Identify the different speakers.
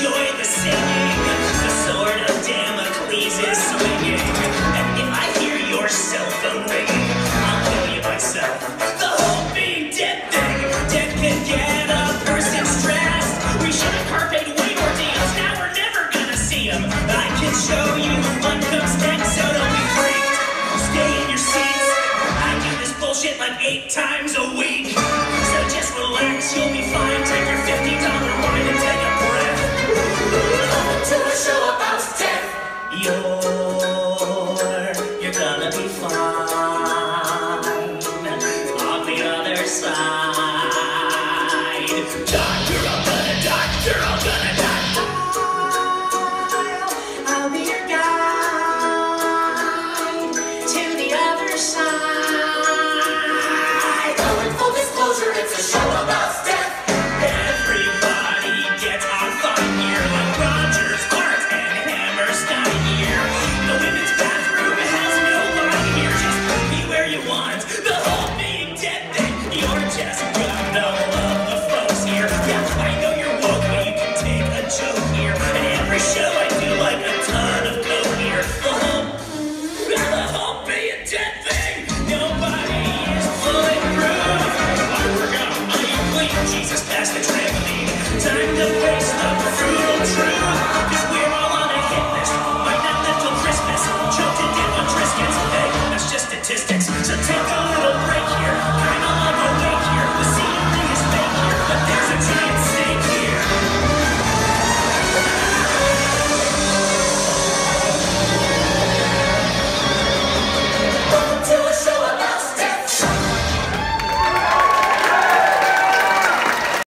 Speaker 1: enjoy the singing. The sword of Damocles is swinging. And if I hear your cell phone ringing, I'll kill you myself. The whole being dead thing. Death can get a person stressed. We should have carpe'd way more diems. Now we're never gonna see them. I can show you what comes next, so don't be freaked. Stay in your seats. I do this bullshit like eight times. you're gonna be fine on the other side. You're all gonna die, you're all gonna die. I'll, be your guide to the other side. Full disclosure, it's a show about. Time to face